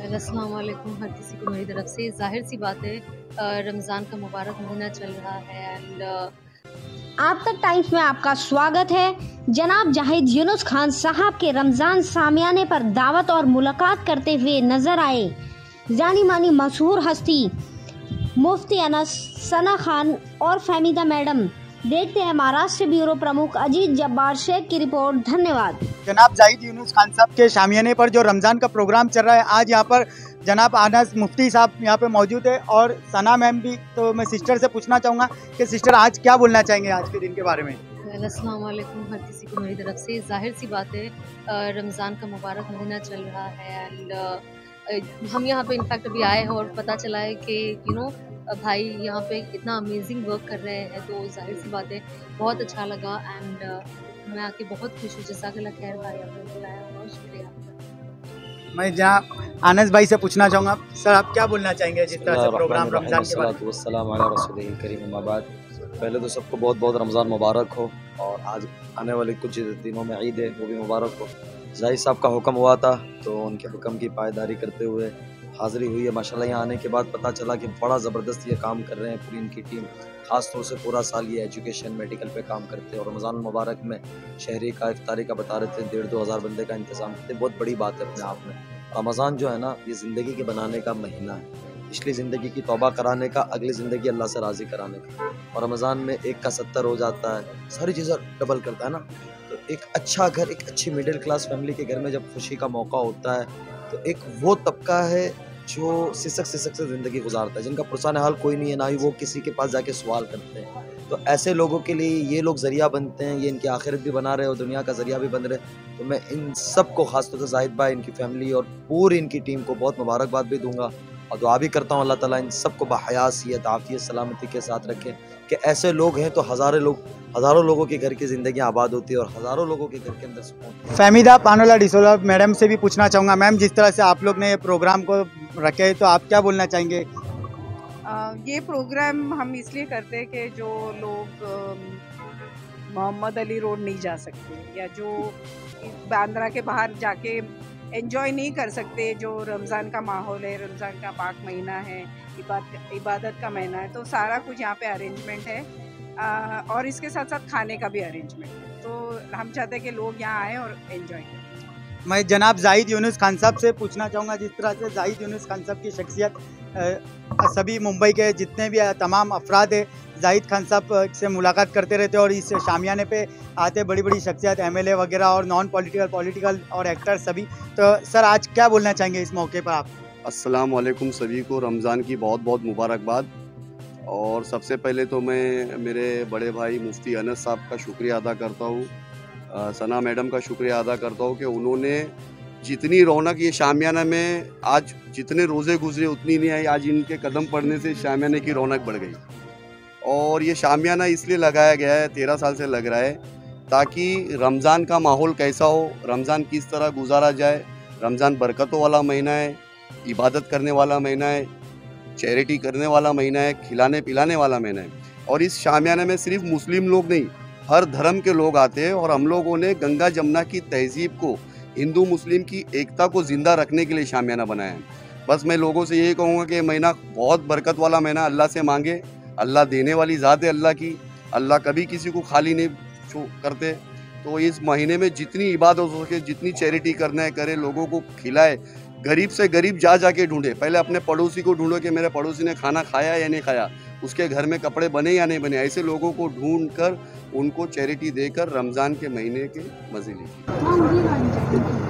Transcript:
अस्सलाम वालेकुम, हर किसी को मेरी तरफ़ से ज़ाहिर सी बात है रमज़ान का मुबारक महीना चल रहा है एंड आप तक टाइम्स में आपका स्वागत है। जनाब जाहिद यूनुस खान साहब के रमज़ान सामियाने पर दावत और मुलाकात करते हुए नज़र आए। जानी मानी मशहूर हस्ती, मुफ्ती अनस, सना खान और फहमीदा मैडम देखते हैं महाराष्ट्र ब्यूरो प्रमुख अजीत जब्बार शेख की रिपोर्ट। धन्यवाद। जनाब जाहिद यूनुस खान साहब के शामियाने पर जो रमज़ान का प्रोग्राम चल रहा है आज यहाँ पर जनाब आनस मुफ्ती साहब यहाँ पे मौजूद है और सना मैम भी तो मैं सिस्टर से पूछना चाहूँगा कि सिस्टर आज क्या बोलना चाहेंगे आज के दिन के बारे में? अस्सलाम वालेकुम हर किसी को मेरी तरफ़ से। ज़ाहिर सी बात है रमज़ान का मुबारक महीना चल रहा है एंड हम यहाँ पे इनफैक्ट अभी आए हैं और पता चला है कि यू नो भाई यहाँ पे इतना अमेजिंग वर्क कर रहे हैं तो ज़ाहिर सी बात है बहुत अच्छा लगा एंड मैं आके बहुत खुश हूँ जैसा खैर भाई आपने बुलाया बहुत शुक्रिया। मैं जहाँ आनंद भाई से पूछना चाहूँगा सर आप क्या बोलना चाहेंगे जिस तरह से प्रोग्राम रमज़ान के बाद? वसलाम रसूल करीम पहले तो सबको बहुत बहुत रमज़ान मुबारक हो और आज आने वाले कुछ दिनों में ईद है वो भी मुबारक हो। जाहिद साहब का हुक्म हुआ था तो उनके हुक्म की पायदारी करते हुए हाज़िरी हुई है। माशाल्लाह, यहाँ आने के बाद पता चला कि बड़ा ज़बरदस्त ये काम कर रहे हैं पूरी इनकी टीम। ख़ास तौर से पूरा साल ये एजुकेशन, मेडिकल पे काम करते हैं। और रमज़ान मुबारक में शहरी का इफ्तारी का बता रहे थे, डेढ़ दो हज़ार बंदे का इंतज़ाम करते बहुत बड़ी बात है अपने आप में। रमज़ान जो है ना, ये ज़िंदगी के बनाने का महीना है। पिछली ज़िंदगी की तोबा कराने का, अगली ज़िंदगी अल्लाह से राज़ी कराने का। और रमज़ान में एक का सत्तर हो जाता है, सारी चीज़ें डबल करता है ना। एक अच्छा घर, एक अच्छी मिडिल क्लास फैमिली के घर में जब खुशी का मौका होता है तो एक वो तबका है जो सिसक सिसक से ज़िंदगी गुजारता है, जिनका पुरसान हाल कोई नहीं है, ना ही वो किसी के पास जाके सवाल करते हैं। तो ऐसे लोगों के लिए ये लोग ज़रिया बनते हैं, ये इनकी आखिरत भी बना रहे और दुनिया का ज़रिया भी बन रहे तो मैं इन सबको खासतौर से जाहिद भाई, इनकी फैमिली और पूरी इनकी टीम को बहुत मुबारकबाद भी दूँगा। और दुआ भी करता हूँ अल्लाह ताला इन सबको बहयासियत आफियत सलामती के साथ रखे कि ऐसे लोग हैं तो हज़ारों लोग हज़ारों लोगों के घर की ज़िंदगी आबाद होती है और हज़ारों लोगों के घर के अंदर सुकून फहमीदा पानोला डिसोला मैडम से भी पूछना चाहूँगा। मैम जिस तरह से आप लोग ने ये प्रोग्राम को रखे तो आप क्या बोलना चाहेंगे? ये प्रोग्राम हम इसलिए करते हैं कि जो लोग मोहम्मद अली रोड नहीं जा सकते या जो बांद्रा के बाहर जाके एंजॉय नहीं कर सकते जो रमज़ान का माहौल है रमज़ान का पाक महीना है इबादत इबादत का महीना है तो सारा कुछ यहाँ पे अरेंजमेंट है। आ, और इसके साथ साथ खाने का भी अरेंजमेंट है। तो हम चाहते हैं कि लोग यहाँ आएँ और एंजॉय करें। मैं जनाब जाहिद यूनुस खान साहब से पूछना चाहूँगा, जिस तरह से जाहिद यूनुस खान साहब की शख्सियत सभी मुंबई के जितने भी तमाम अफराद है जाहिद खान साहब से मुलाकात करते रहते और इस शामियाने पे आते बड़ी बड़ी शख्सियत एमएलए वगैरह और नॉन पॉलिटिकल पॉलिटिकल और एक्टर सभी। तो सर, आज क्या बोलना चाहेंगे इस मौके पर आप? वालेकुम सभी को, रमज़ान की बहुत बहुत मुबारकबाद। और सबसे पहले तो मैं, मेरे बड़े भाई मुफ्ती अनस साहब का शुक्रिया अदा करता हूँ। सना मैडम का शुक्रिया अदा करता हूँ कि उन्होंने जितनी रौनक ये शामियाना में आज जितने रोज़े गुजरे, उतनी नहीं आई। आज इनके कदम पड़ने से शामियाने की रौनक बढ़ गई। और ये शामियाना इसलिए लगाया गया है, तेरह साल से लग रहा है, ताकि रमज़ान का माहौल कैसा हो, रमज़ान किस तरह गुजारा जाए, रमज़ान बरकतों वाला महीना है, इबादत करने वाला महीना है, चैरिटी करने वाला महीना है, खिलाने पिलाने वाला महीना है। और इस शामियाना में सिर्फ़ मुस्लिम लोग नहीं हर धर्म के लोग आते हैं और हम लोगों ने गंगा जमुना की तहजीब को, हिंदू, मुस्लिम की एकता को ज़िंदा रखने के लिए शामियाना बनाया है। बस मैं लोगों से यही कहूँगा कि महीना बहुत बरकत वाला महीना अल्लाह से मांगे, अल्लाह देने वाली ज़ात है अल्लाह की, अल्लाह कभी किसी को खाली नहीं करते। तो इस महीने में जितनी इबादत हो सके, जितनी चैरिटी करना है, करे, लोगों को खिलाए गरीब से गरीब जा जाके ढूंढे। पहले अपने पड़ोसी को ढूंढो कि मेरे पड़ोसी ने खाना खाया या नहीं खाया। उसके घर में कपड़े बने या नहीं बने, ऐसे लोगों को ढूंढ कर उनको चैरिटी देकर रमज़ान के महीने के मज़े लीजिए।